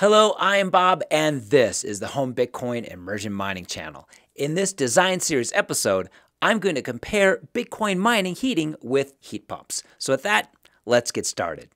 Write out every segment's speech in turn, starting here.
Hello, I am Bob, and this is the Home Bitcoin Immersion Mining channel. In this design series episode, I'm going to compare Bitcoin mining heating with heat pumps. So with that, let's get started.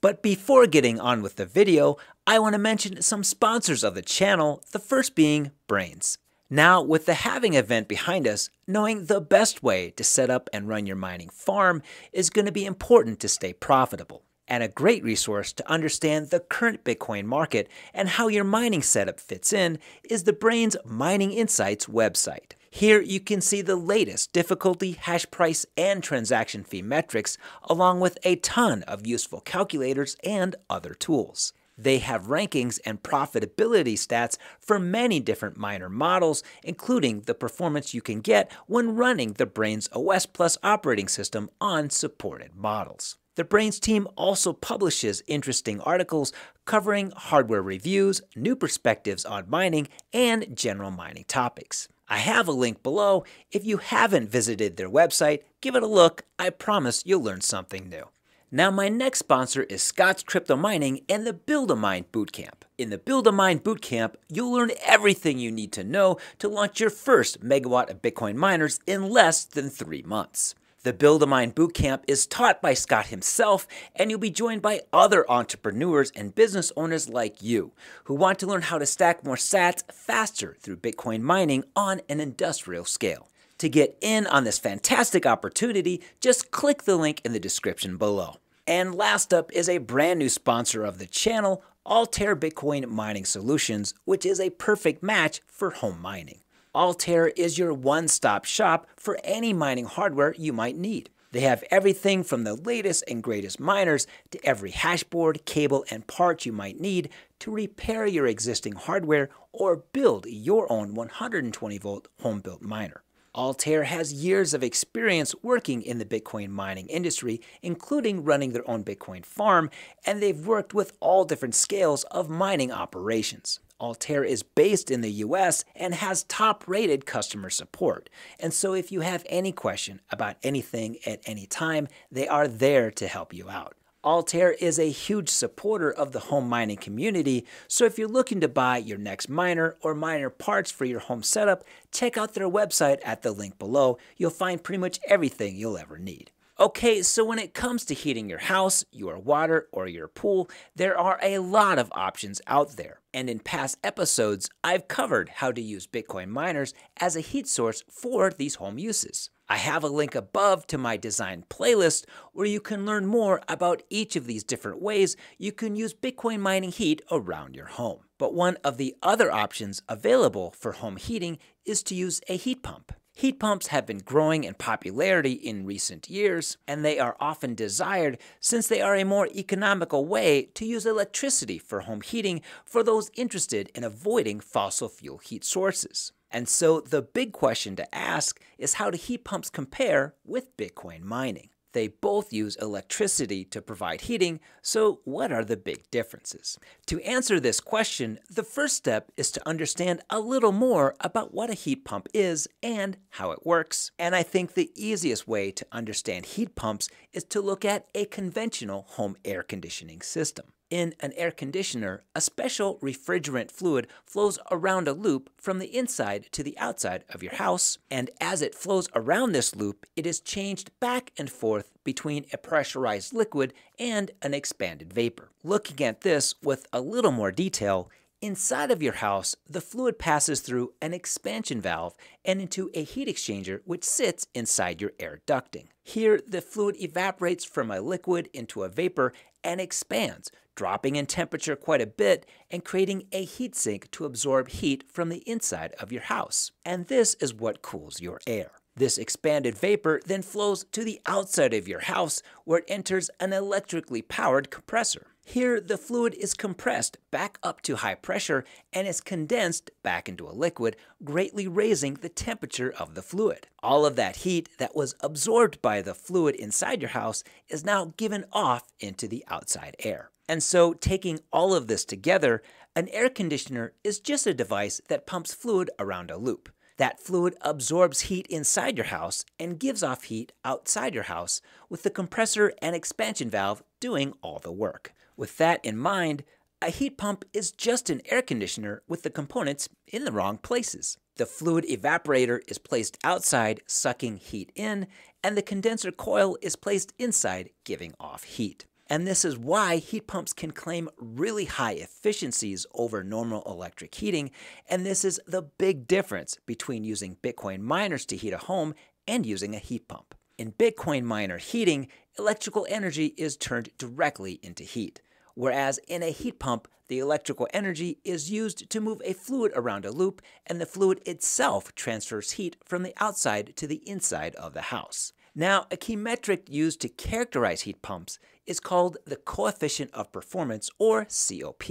But before getting on with the video, I want to mention some sponsors of the channel, the first being Braiins. Now, with the halving event behind us, knowing the best way to set up and run your mining farm is going to be important to stay profitable and a great resource to understand the current Bitcoin market and how your mining setup fits in is the Braiins Mining Insights website. Here you can see the latest difficulty, hash price, and transaction fee metrics, along with a ton of useful calculators and other tools. They have rankings and profitability stats for many different miner models, including the performance you can get when running the Braiins OS Plus operating system on supported models. The Braiins team also publishes interesting articles covering hardware reviews, new perspectives on mining, and general mining topics. I have a link below. If you haven't visited their website, give it a look. I promise you'll learn something new. Now, my next sponsor is Scott's Crypto Mining and the Build a Mine Bootcamp. In the Build a Mine Bootcamp, you'll learn everything you need to know to launch your first megawatt of Bitcoin miners in less than three months. The Build a Mine Bootcamp is taught by Scott himself, and you'll be joined by other entrepreneurs and business owners like you who want to learn how to stack more sats faster through Bitcoin mining on an industrial scale. To get in on this fantastic opportunity, just click the link in the description below. And last up is a brand new sponsor of the channel, Altair Bitcoin Mining Solutions, which is a perfect match for home mining. Altair is your one stop shop for any mining hardware you might need. They have everything from the latest and greatest miners to every hashboard, cable, and part you might need to repair your existing hardware or build your own 120 volt home built miner. Altair has years of experience working in the Bitcoin mining industry, including running their own Bitcoin farm, and they've worked with all different scales of mining operations. Altair is based in the US and has top rated customer support. And so if you have any question about anything at any time, they are there to help you out. Altair is a huge supporter of the home mining community, so if you're looking to buy your next miner or miner parts for your home setup, check out their website at the link below. You'll find pretty much everything you'll ever need. Okay, so when it comes to heating your house, your water, or your pool, there are a lot of options out there. And in past episodes, I've covered how to use Bitcoin miners as a heat source for these home uses. I have a link above to my design playlist where you can learn more about each of these different ways you can use Bitcoin mining heat around your home. But one of the other options available for home heating is to use a heat pump. Heat pumps have been growing in popularity in recent years, and they are often desired since they are a more economical way to use electricity for home heating for those interested in avoiding fossil fuel heat sources. And so the big question to ask is how do heat pumps compare with Bitcoin mining? They both use electricity to provide heating, so what are the big differences? To answer this question, the first step is to understand a little more about what a heat pump is and how it works. And I think the easiest way to understand heat pumps is to look at a conventional home air conditioning system. In an air conditioner, a special refrigerant fluid flows around a loop from the inside to the outside of your house, and as it flows around this loop, it is changed back and forth between a pressurized liquid and an expanded vapor. Looking at this with a little more detail, Inside of your house, the fluid passes through an expansion valve and into a heat exchanger which sits inside your air ducting. Here, the fluid evaporates from a liquid into a vapor and expands, dropping in temperature quite a bit and creating a heat sink to absorb heat from the inside of your house. And this is what cools your air. This expanded vapor then flows to the outside of your house where it enters an electrically powered compressor. Here, the fluid is compressed back up to high pressure and is condensed back into a liquid, greatly raising the temperature of the fluid. All of that heat that was absorbed by the fluid inside your house is now given off into the outside air. And so, taking all of this together, an air conditioner is just a device that pumps fluid around a loop. That fluid absorbs heat inside your house and gives off heat outside your house, with the compressor and expansion valve doing all the work. With that in mind, a heat pump is just an air conditioner with the components in the wrong places. The fluid evaporator is placed outside, sucking heat in, and the condenser coil is placed inside, giving off heat. And this is why heat pumps can claim really high efficiencies over normal electric heating, and this is the big difference between using Bitcoin miners to heat a home and using a heat pump. In Bitcoin miner heating, electrical energy is turned directly into heat whereas in a heat pump, the electrical energy is used to move a fluid around a loop, and the fluid itself transfers heat from the outside to the inside of the house. Now, a key metric used to characterize heat pumps is called the coefficient of performance, or COP,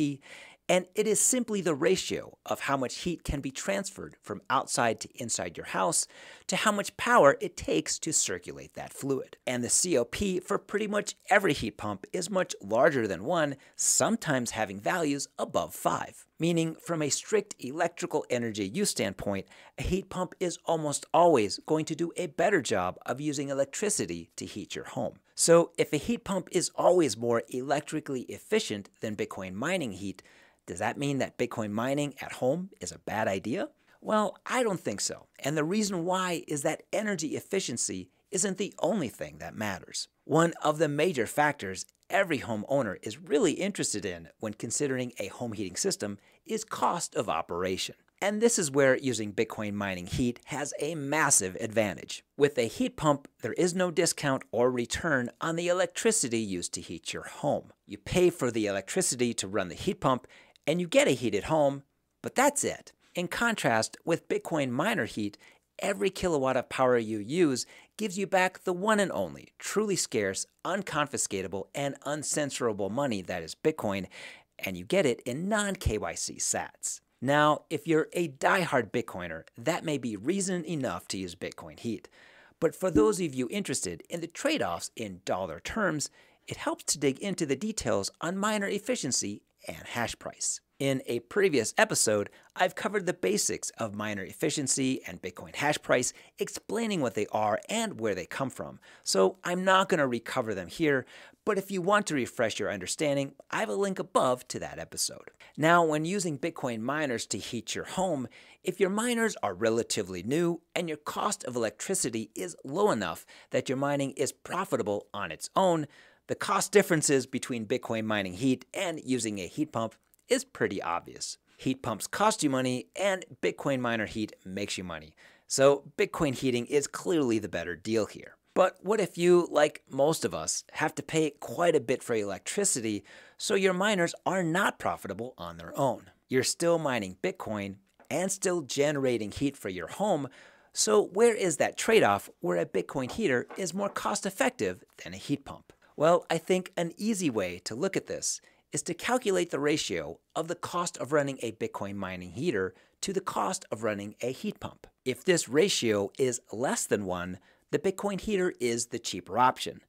and it is simply the ratio of how much heat can be transferred from outside to inside your house to how much power it takes to circulate that fluid. And the COP for pretty much every heat pump is much larger than 1, sometimes having values above 5. Meaning, from a strict electrical energy use standpoint, a heat pump is almost always going to do a better job of using electricity to heat your home. So, if a heat pump is always more electrically efficient than Bitcoin mining heat, does that mean that Bitcoin mining at home is a bad idea? Well, I don't think so. And the reason why is that energy efficiency isn't the only thing that matters. One of the major factors every homeowner is really interested in when considering a home heating system is cost of operation. And this is where using Bitcoin mining heat has a massive advantage. With a heat pump, there is no discount or return on the electricity used to heat your home. You pay for the electricity to run the heat pump and you get a heated home, but that's it. In contrast, with Bitcoin miner heat, every kilowatt of power you use gives you back the one and only, truly scarce, unconfiscatable, and uncensorable money that is Bitcoin, and you get it in non KYC sats. Now, if you're a die-hard Bitcoiner, that may be reason enough to use Bitcoin Heat. But for those of you interested in the trade offs in dollar terms, it helps to dig into the details on miner efficiency and hash price. In a previous episode, I've covered the basics of miner efficiency and Bitcoin hash price, explaining what they are and where they come from. So I'm not going to recover them here, but if you want to refresh your understanding, I have a link above to that episode. Now, when using Bitcoin miners to heat your home, if your miners are relatively new and your cost of electricity is low enough that your mining is profitable on its own, the cost differences between Bitcoin mining heat and using a heat pump is pretty obvious. Heat pumps cost you money, and Bitcoin miner heat makes you money. So, Bitcoin heating is clearly the better deal here. But what if you, like most of us, have to pay quite a bit for electricity, so your miners are not profitable on their own? You're still mining Bitcoin and still generating heat for your home, so where is that trade off where a Bitcoin heater is more cost effective than a heat pump? Well, I think an easy way to look at this is to calculate the ratio of the cost of running a Bitcoin mining heater to the cost of running a heat pump. If this ratio is less than 1, the Bitcoin heater is the cheaper option.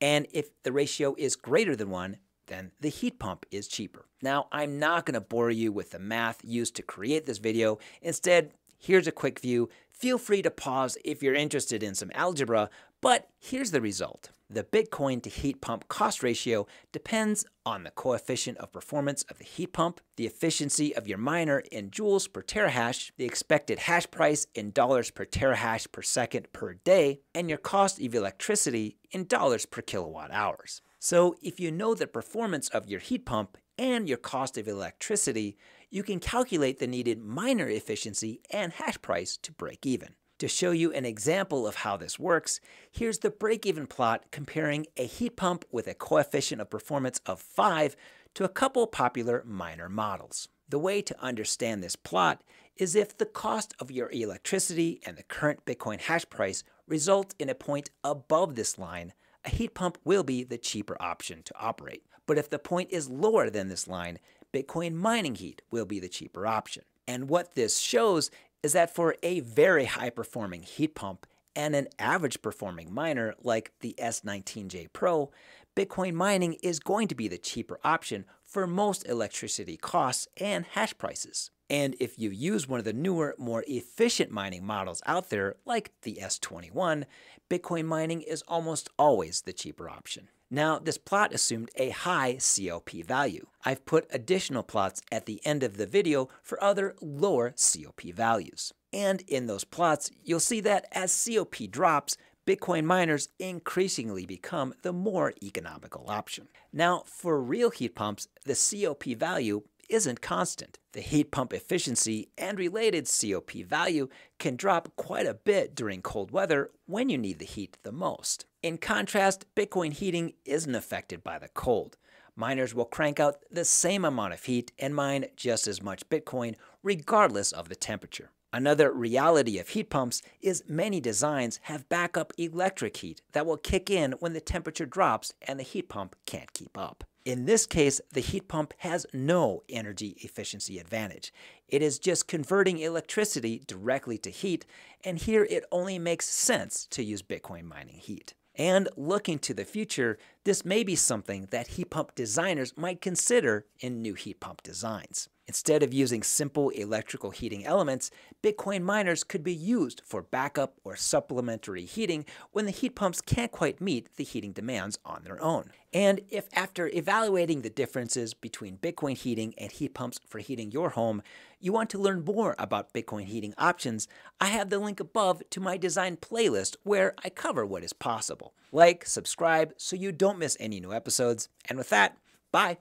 And if the ratio is greater than 1, then the heat pump is cheaper. Now, I'm not going to bore you with the math used to create this video. Instead, here's a quick view. Feel free to pause if you're interested in some algebra, but here's the result. The Bitcoin to heat pump cost ratio depends on the coefficient of performance of the heat pump, the efficiency of your miner in joules per terahash, the expected hash price in dollars per terahash per second per day, and your cost of electricity in dollars per kilowatt hours. So if you know the performance of your heat pump and your cost of electricity, you can calculate the needed miner efficiency and hash price to break even. To show you an example of how this works, here's the break-even plot comparing a heat pump with a coefficient of performance of 5 to a couple popular miner models. The way to understand this plot is if the cost of your electricity and the current Bitcoin hash price result in a point above this line, a heat pump will be the cheaper option to operate. But if the point is lower than this line, Bitcoin mining heat will be the cheaper option. And what this shows is that for a very high performing heat pump and an average performing miner like the S19j Pro, Bitcoin mining is going to be the cheaper option for most electricity costs and hash prices. And if you use one of the newer, more efficient mining models out there, like the S21, Bitcoin mining is almost always the cheaper option. Now, this plot assumed a high COP value. I've put additional plots at the end of the video for other lower COP values. And in those plots, you'll see that as COP drops, Bitcoin miners increasingly become the more economical option. Now, for real heat pumps, the COP value isn't constant. The heat pump efficiency and related COP value can drop quite a bit during cold weather when you need the heat the most. In contrast, Bitcoin heating isn't affected by the cold. Miners will crank out the same amount of heat and mine just as much Bitcoin regardless of the temperature. Another reality of heat pumps is many designs have backup electric heat that will kick in when the temperature drops and the heat pump can't keep up. In this case, the heat pump has no energy efficiency advantage. It is just converting electricity directly to heat, and here it only makes sense to use Bitcoin mining heat. And looking to the future, this may be something that heat pump designers might consider in new heat pump designs. Instead of using simple electrical heating elements, Bitcoin miners could be used for backup or supplementary heating when the heat pumps can't quite meet the heating demands on their own. And if after evaluating the differences between Bitcoin heating and heat pumps for heating your home, you want to learn more about Bitcoin heating options, I have the link above to my design playlist where I cover what is possible. Like, subscribe so you don't miss any new episodes, and with that, bye!